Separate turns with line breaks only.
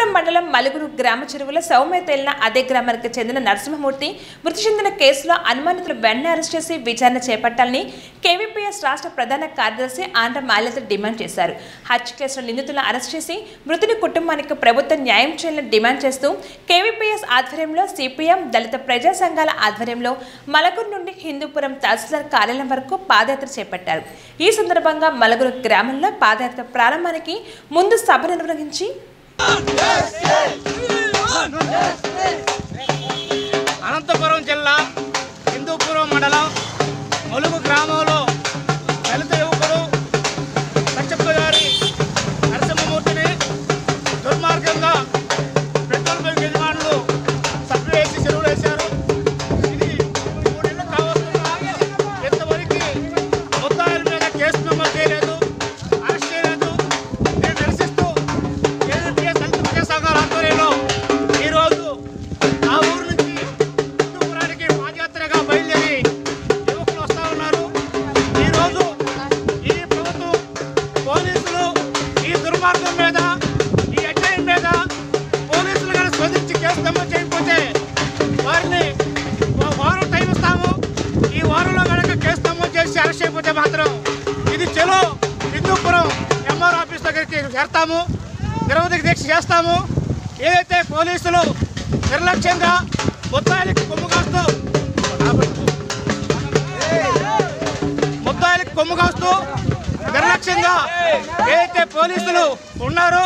హిందూపురం మండలం మలుగురు గ్రామ చెరువులో సౌమ్య తేలిన అదే గ్రామానికి చెందిన నరసింహమూర్తి మృతి చెందిన కేసులో అనుమానితులు వెంటనే అరెస్ట్ చేసి విచారణ చేపట్టాలని కేవీపీఎస్ రాష్ట్ర ప్రధాన కార్యదర్శి ఆంధ్ర మాల్యత డిమాండ్ చేశారు. హత్య కేసులో నిందితులను అరెస్ట్ చేసి మృతుని కుటుంబానికి ప్రభుత్వం న్యాయం చేయాలని డిమాండ్ చేస్తూ కేవీపీఎస్ ఆధ్వర్యంలో సిపిఎం దళిత ప్రజా సంఘాల ఆధ్వర్యంలో మలగురు నుండి హిందూపురం తహసీల్దార్ కార్యాలయం వరకు పాదయాత్ర చేపట్టారు. ఈ సందర్భంగా మలగురు గ్రామంలో పాదయాత్ర ప్రారంభానికి ముందు సభ నిర్వహించి
Desce! Desce! స్పందించి చేయకపోతే వారిని మా వారం టైం ఇస్తాము. ఈ వారంలో కనుక కేసు నమోదు చేసి అరెస్ట్ చేయకపోతే మాత్రం ఇది చెలో హిందూపురం ఎంఆర్ ఆఫీస్ దగ్గరికి చేరతాము. నిరవధిక దీక్ష చేస్తాము. ఏదైతే పోలీసులు నిర్లక్ష్యంగా ముద్దాయిలకు కొమ్ము కాస్తూ ముద్దాయిలకు కొమ్ము కాస్తూ నిర్లక్ష్యంగా ఏదైతే పోలీసులు ఉన్నారో